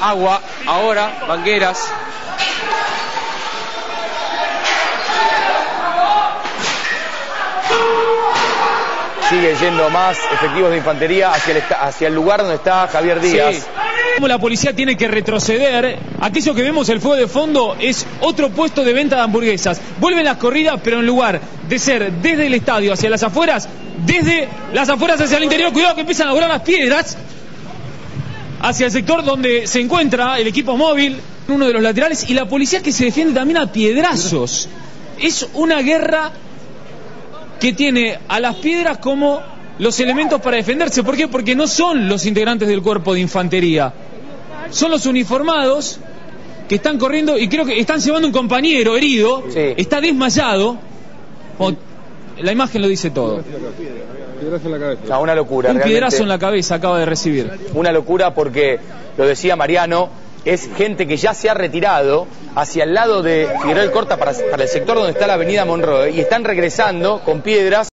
Agua, ahora, Bangueras. Sigue yendo más efectivos de infantería hacia el, hacia el lugar donde está Javier Díaz. Sí. La policía tiene que retroceder, aquello que vemos el fuego de fondo es otro puesto de venta de hamburguesas. Vuelven las corridas, pero en lugar de ser desde el estadio hacia las afueras, desde las afueras hacia el interior, cuidado que empiezan a volar las piedras hacia el sector donde se encuentra el equipo móvil, uno de los laterales, y la policía que se defiende también a piedrazos. Es una guerra que tiene a las piedras como los elementos para defenderse. ¿Por qué? Porque no son los integrantes del cuerpo de infantería. Son los uniformados que están corriendo y creo que están llevando un compañero herido. Sí. Está desmayado. O- la imagen lo dice todo. No, una locura. Un realmente. piedrazo en la cabeza acaba de recibir. Una locura porque, lo decía Mariano, es gente que ya se ha retirado hacia el lado de Figueroa Corta para, para el sector donde está la avenida Monroe y están regresando con piedras.